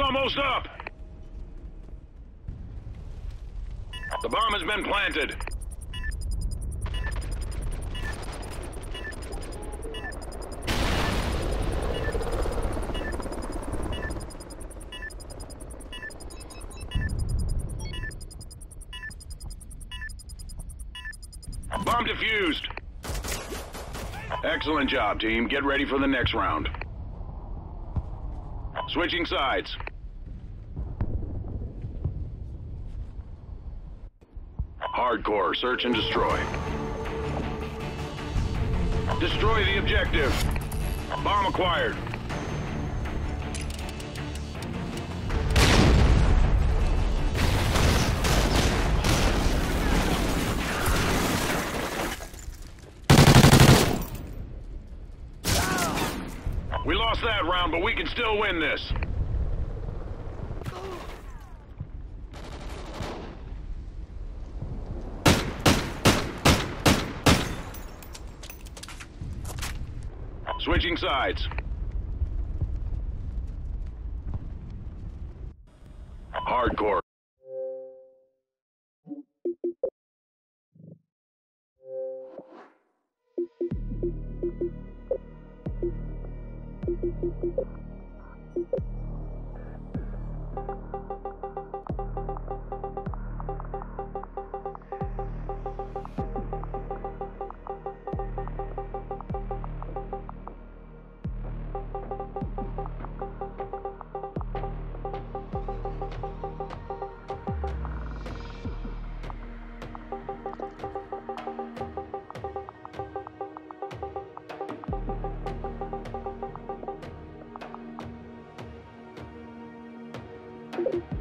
almost up. The bomb has been planted. Bomb defused. Excellent job, team. Get ready for the next round. Switching sides. Hardcore, search and destroy. Destroy the objective. Bomb acquired. We lost that round, but we can still win this. Switching sides. Hardcore. You